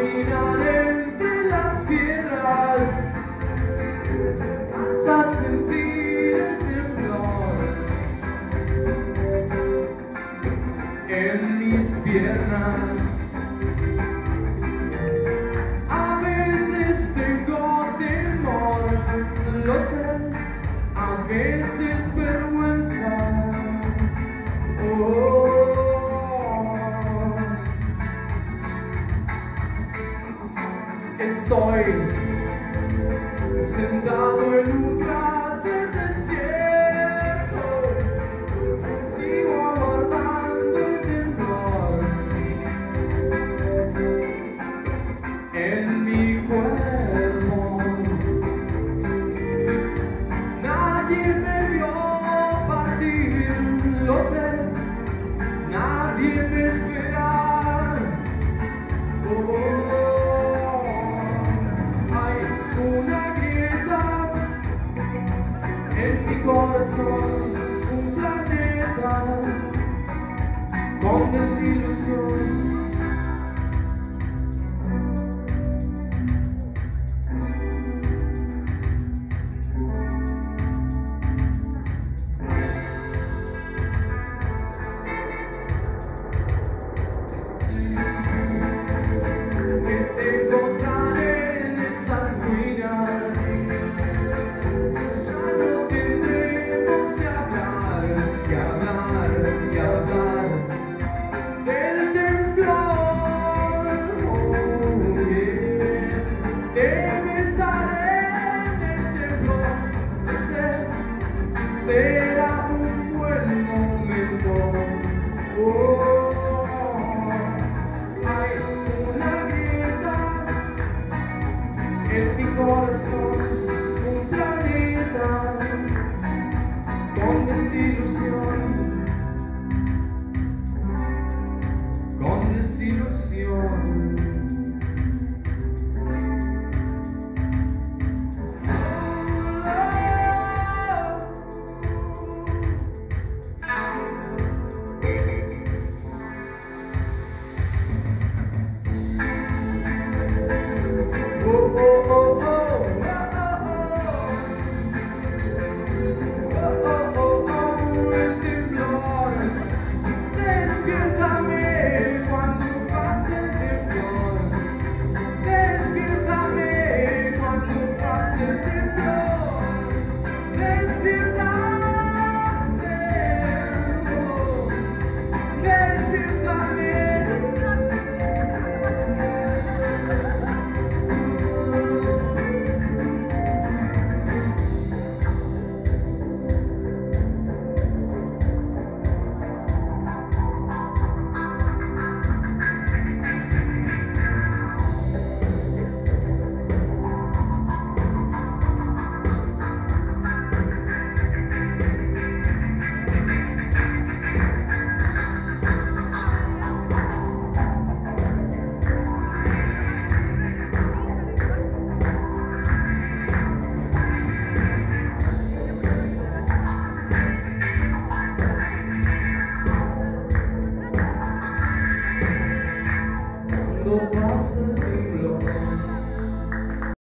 entre las piedras hasta sentir el temblor en mis piernas. A veces tengo temor, lo sé, a veces. Sentada em um lugar corações um planeta com desilusões. será un buen momento. Oh. Oh. go. the